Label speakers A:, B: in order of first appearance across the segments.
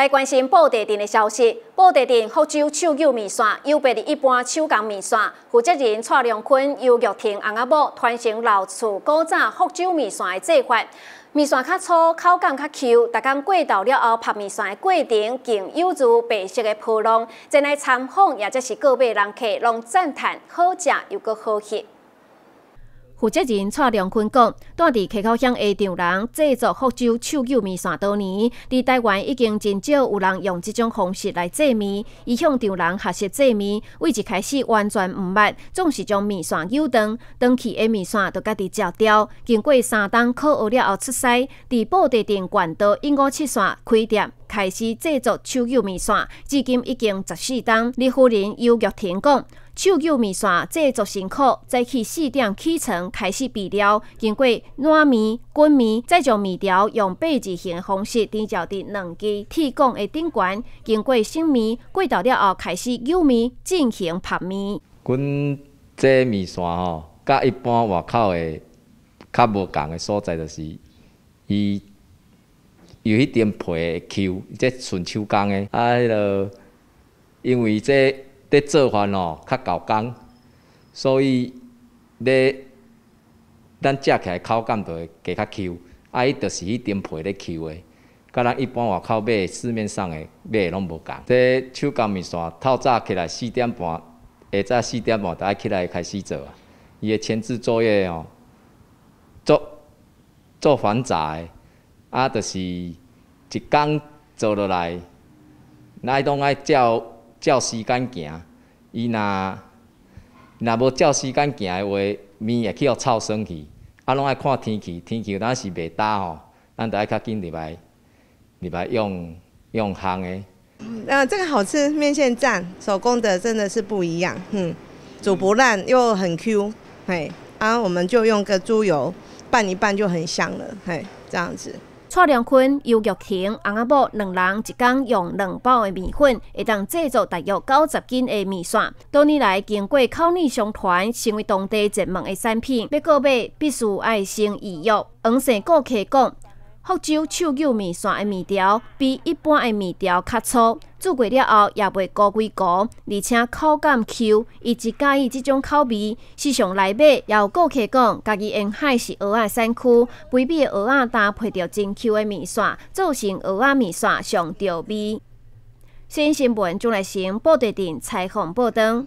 A: 来关心布袋店的消息。布袋店福州手艺面线又别于一般手工面线，负责人蔡良坤由玉婷翁阿某传承老厝古早福州面线的做法。面线较粗，口感较 Q，逐工过道了后拍面线的过程更有如白色的波浪。前来参访，也则是个别人客拢赞叹好食又搁好吃。负责人蔡良坤讲，住伫溪口乡下场人制作福州手艺面线多年，伫台湾已经真少有人用这种方式来制面。伊向场人学习制面，位一开始完全毋捌，总是将面线扭断，断去的面线都家己照掉。经过三冬考学了后出师，伫布袋店管道一五七线开店，开始制作手艺面线，至今已经十四档。李夫人尤玉婷讲。手艺面线制作辛苦，早起四点起床开始备料，经过软面、滚面，再将面条用八字形的方式垫照伫两支铁棍的顶端，经过醒面过道了后，开始揉面进行拍面。
B: 阮这面线吼，甲一般外口的较无共的所在，就是伊有迄点皮的 Q，这纯手工的，啊，迄个因为这。伫做饭哦，较厚工，所以咧咱食起来口感就会加较 Q，啊，伊就是迄点皮咧 Q 的，甲咱一般外口买市面上的买拢无共。这手工面线透早起来四点半，下早四点半，大家起来开始做啊。伊的前置作业哦，做做繁杂的，啊，就是一工做落来，那拢爱照。照时间行，伊若若无照时间行的话，面会去互臭生去。啊，拢爱看天气，天气若是袂大吼，咱就爱较紧入来，入来用用烘的。
C: 呃，这个好吃，面线赞，手工的真的是不一样，嗯，煮不烂又很 Q，嘿，啊，我们就用个猪油拌一拌就很香了，嘿，这样子。
A: 蔡良坤、尤玉婷、翁阿某两人一天用两包的面粉，会当制作大约九十斤的面线。多年来，经过口耳相传，成为当地热门的产品。要购买，必须爱先预约。黄姓顾客讲。福州手艺面线的面条比一般的面条较粗，煮过了后也袂糊规糊，而且口感 Q，伊只介意这种口味。市场内买也有顾客讲，家己沿海是蚵仔山区，肥美的蚵仔搭配着真 Q 的面线，造成蚵仔面线上吊味。新新闻钟来成报道电采访报道。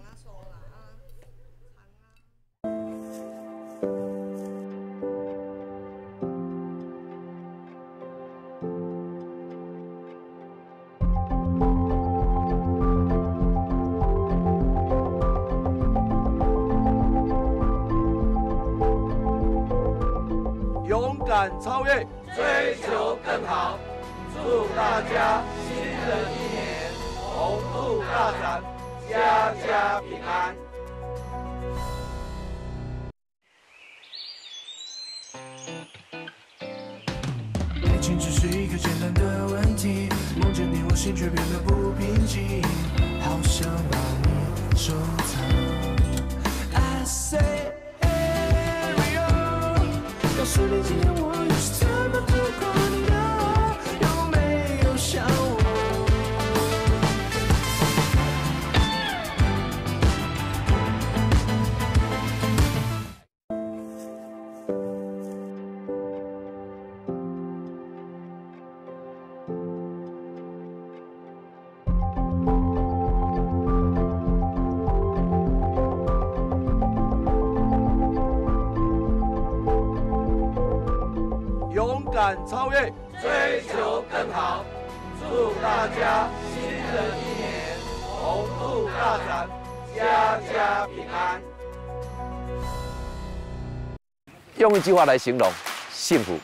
D: 超越，追求更好，祝大家新的一年红兔大展，家家平安。情只是一个简单的问题，梦见你，我心却变得不平静，好想收藏。I say, Ariel，告诉你今天我。敢超越，追求更好，祝大家新的一年红兔大展，家家平安。
E: 用一句话来形容幸福，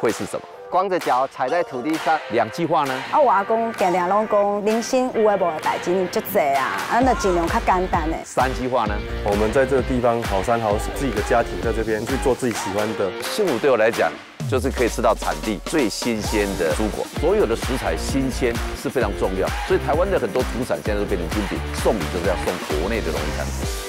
E: 会是什么？
F: 光着脚踩在土地上。
E: 两句话呢？
G: 啊，我阿公常常拢讲，人生有诶无诶代志你就做啊，啊，那尽量较简单诶。
E: 三句话呢？
H: 我们在这个地方好山好水，自己的家庭在这边去做自己喜欢的。
E: 幸福对我来讲。就是可以吃到产地最新鲜的蔬果，所有的食材新鲜是非常重要，所以台湾的很多土产现在都变成精品，送礼就是要送国内的农产品。